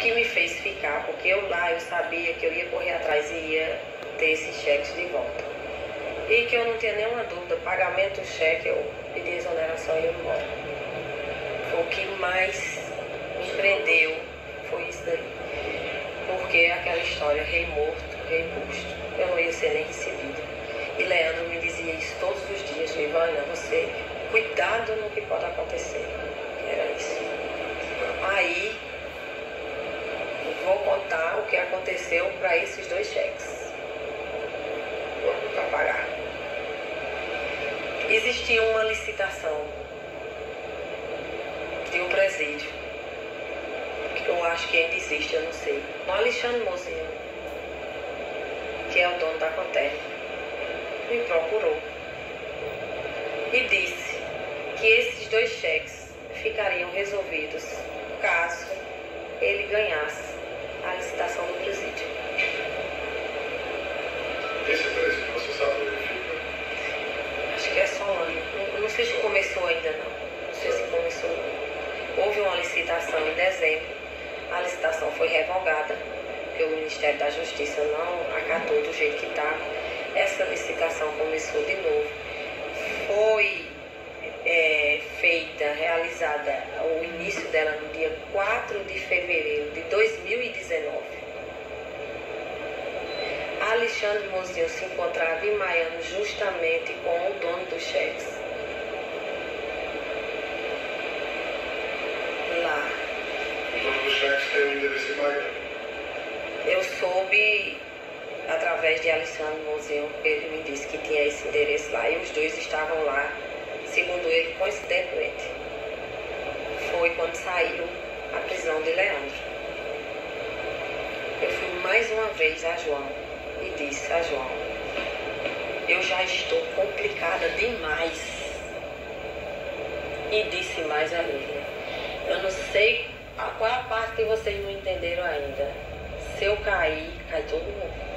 que me fez ficar, porque eu lá eu sabia que eu ia correr atrás e ia ter esses cheques de volta. E que eu não tinha nenhuma dúvida, pagamento cheque, eu pedi exoneração e ia embora. O que mais me prendeu foi isso daí. Porque aquela história, rei morto, rei posto, eu não ia ser nem recebida. E Leandro me dizia isso todos os dias, Ivana, você, cuidado no que pode acontecer. Era isso. Aí, contar o que aconteceu para esses dois cheques. Para pagar. Existia uma licitação de um presídio, que eu acho que ainda existe, eu não sei. O Alexandre Mozinho, que é o dono da Contec, me procurou e disse que esses dois cheques ficariam resolvidos caso ele ganhasse Se começou ainda não. Se começou. Houve uma licitação em dezembro. A licitação foi revogada, porque o Ministério da Justiça não acatou do jeito que estava. Essa licitação começou de novo. Foi é, feita, realizada o início dela no dia 4 de fevereiro de 2019. Alexandre Mozinho se encontrava em Miami justamente com o dono dos cheques. Soube através de Alexandre Mozinho, ele me disse que tinha esse endereço lá e os dois estavam lá, segundo ele, coincidentemente. Foi quando saiu a prisão de Leandro. Eu fui mais uma vez a João e disse a João, eu já estou complicada demais. E disse mais a Lívia, eu não sei qual a parte que vocês não entenderam ainda. Se eu cair, cai todo mundo.